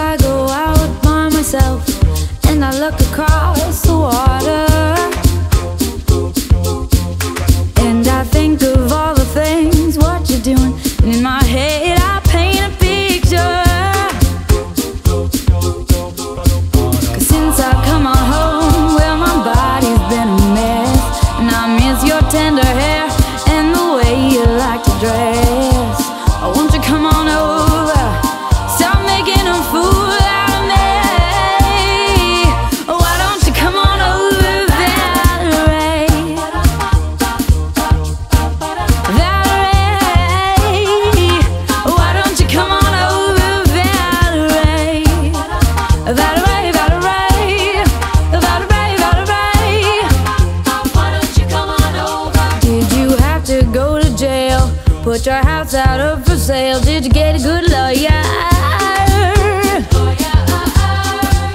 I go out up for sale? Did you get a good lawyer?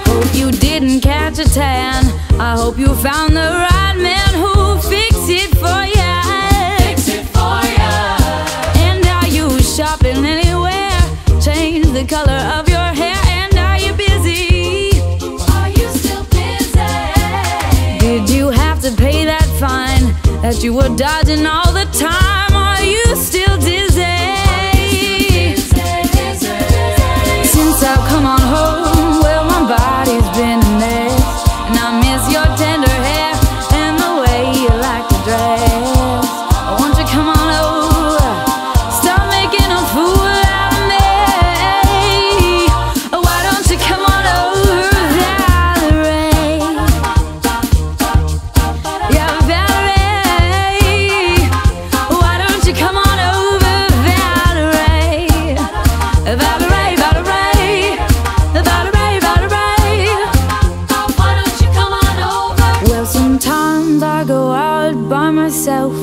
Hope you didn't catch a tan. I hope you found the right man who'll fix it for ya. Fix it for ya. And are you shopping anywhere? Change the color of your hair. And are you busy? Are you still busy? Did you have to pay that fine that you were dodging all the time? By myself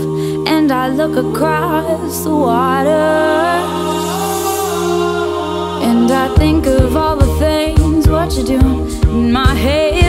and I look across the water. And I think of all the things what you're doing in my head.